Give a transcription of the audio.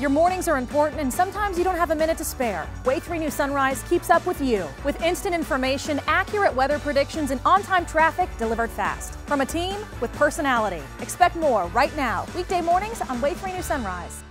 Your mornings are important and sometimes you don't have a minute to spare. WAVE 3 News Sunrise keeps up with you with instant information, accurate weather predictions, and on time traffic delivered fast. From a team with personality. Expect more right now, weekday mornings on WAVE 3 News Sunrise.